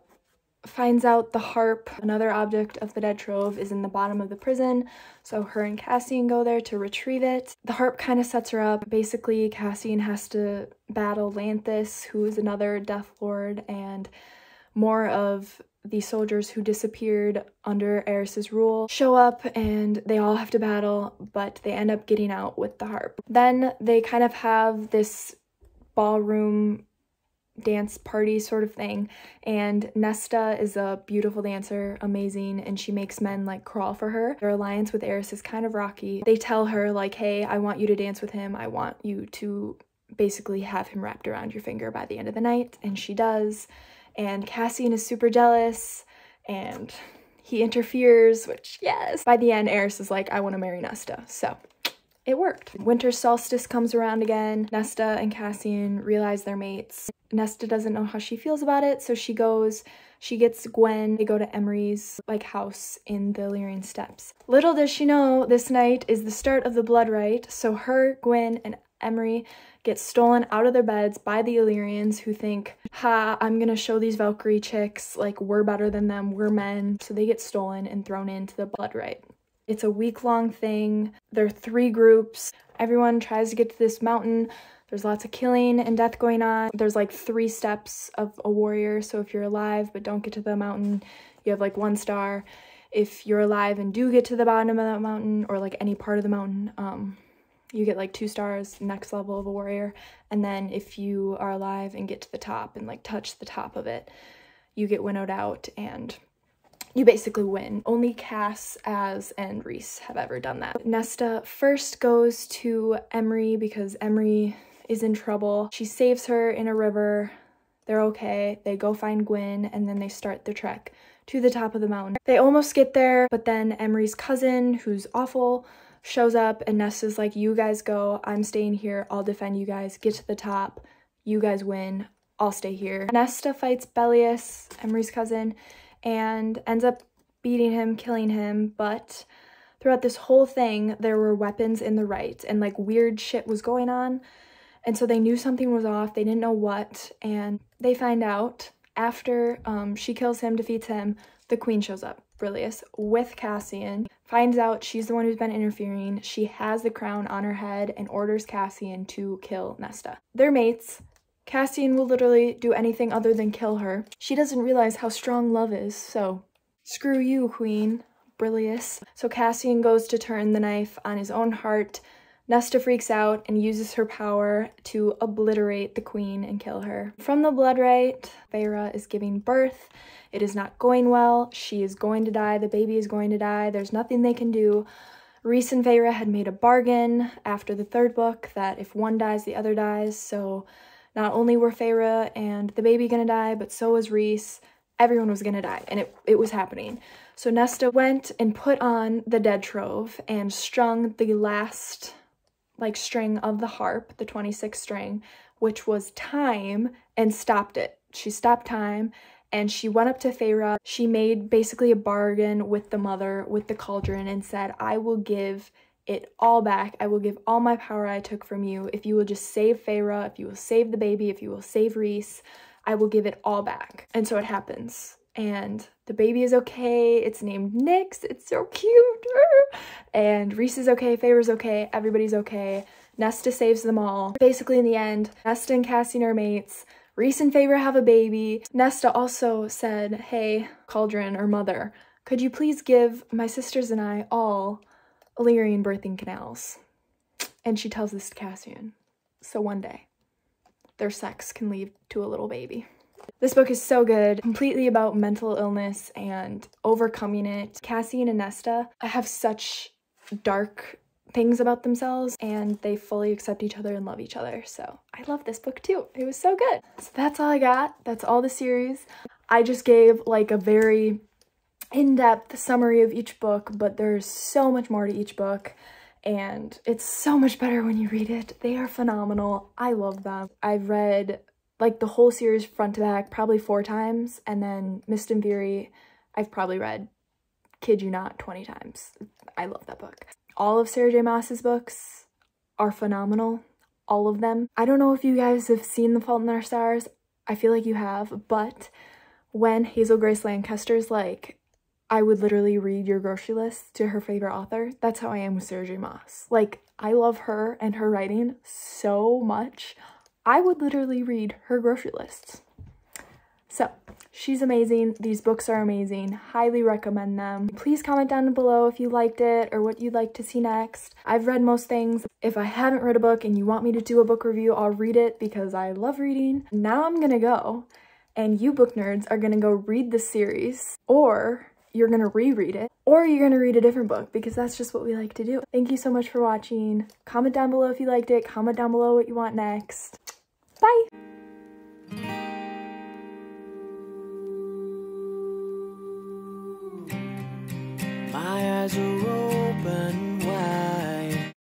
finds out the harp, another object of the dead trove, is in the bottom of the prison, so her and Cassian go there to retrieve it. The harp kind of sets her up. Basically, Cassian has to battle Lanthys, who is another Death Lord, and more of the soldiers who disappeared under Eris's rule show up and they all have to battle, but they end up getting out with the harp. Then they kind of have this ballroom dance party sort of thing and Nesta is a beautiful dancer amazing and she makes men like crawl for her. Their alliance with Eris is kind of rocky. They tell her like hey I want you to dance with him. I want you to basically have him wrapped around your finger by the end of the night and she does and Cassian is super jealous and he interferes, which yes. By the end, Eris is like, I want to marry Nesta. So it worked. Winter solstice comes around again. Nesta and Cassian realize they're mates. Nesta doesn't know how she feels about it, so she goes, she gets Gwyn, they go to Emerie's like house in the Illyrian steps. Little does she know, this night is the start of the blood rite, so her, Gwyn, and Emerie get stolen out of their beds by the Illyrians who think, ha, I'm gonna show these Valkyrie chicks, like, we're better than them, we're men. So they get stolen and thrown into the blood rite. It's a week long thing. There are three groups. Everyone tries to get to this mountain. There's lots of killing and death going on. There's like three steps of a warrior. So if you're alive but don't get to the mountain, you have like one star. If you're alive and do get to the bottom of that mountain or like any part of the mountain, um, you get like two stars, next level of a warrior. And then if you are alive and get to the top and like touch the top of it, you get winnowed out and you basically win. Only Cass, Az, and Rhys have ever done that. Nesta first goes to Emerie because Emerie is in trouble. She saves her in a river. They're okay. They go find Gwyn and then they start their trek to the top of the mountain. They almost get there, but then Emerie's cousin, who's awful, shows up and Nesta's like, you guys go, I'm staying here, I'll defend you guys, get to the top, you guys win, I'll stay here. Nesta fights Bellius, Emerie's cousin, and ends up beating him, killing him, but throughout this whole thing, there were weapons in the right and like weird shit was going on. And so they knew something was off, they didn't know what, and they find out after um, she kills him, defeats him, the queen shows up, Brillius, with Cassian, finds out she's the one who's been interfering. She has the crown on her head and orders Cassian to kill Nesta. They're mates. Cassian will literally do anything other than kill her. She doesn't realize how strong love is, so screw you, queen. Brillius. So Cassian goes to turn the knife on his own heart Nesta freaks out and uses her power to obliterate the queen and kill her. From the blood rite, Feyre is giving birth. It is not going well. She is going to die. The baby is going to die. There's nothing they can do. Rhys and Feyre had made a bargain after the third book that if one dies, the other dies. So not only were Feyre and the baby gonna die, but so was Rhys. Everyone was gonna die, and it, it was happening. So Nesta went and put on the dead trove and strung the last like string of the harp, the 26th string, which was time and stopped it. She stopped time and she went up to Feyre. She made basically a bargain with the mother, with the cauldron, and said, I will give it all back. I will give all my power I took from you. If you will just save Feyre, if you will save the baby, if you will save Rhys, I will give it all back. And so it happens. And the baby is okay. It's named Nyx. It's so cute. *laughs* and Rhys is okay. Feyre's okay. Everybody's okay. Nesta saves them all. Basically, in the end, Nesta and Cassian are mates. Rhys and Feyre have a baby. Nesta also said, hey, Cauldron or Mother, could you please give my sisters and I all Illyrian birthing canals? And she tells this to Cassian. So one day, their sex can lead to a little baby. This book is so good, completely about mental illness and overcoming it. Cassie and Nesta have such dark things about themselves and they fully accept each other and love each other. So I love this book too. It was so good. So that's all I got. That's all the series. I just gave like a very in-depth summary of each book, but there's so much more to each book and it's so much better when you read it. They are phenomenal. I love them. I've read like the whole series front to back probably four times and then Mist and Fury I've probably read, kid you not, 20 times. I love that book. All of Sarah J Maas's books are phenomenal. All of them. I don't know if you guys have seen The Fault in Our Stars. I feel like you have, but when Hazel Grace Lancaster's like, I would literally read your grocery list to her favorite author. That's how I am with Sarah J Maas. Like, I love her and her writing so much. I would literally read her grocery lists. So, she's amazing. These books are amazing. Highly recommend them. Please comment down below if you liked it or what you'd like to see next. I've read most things. If I haven't read a book and you want me to do a book review, I'll read it because I love reading. Now I'm gonna go and you book nerds are gonna go read the series or you're gonna reread it or you're gonna read a different book because that's just what we like to do. Thank you so much for watching. Comment down below if you liked it. Comment down below what you want next. Bye! My eyes are open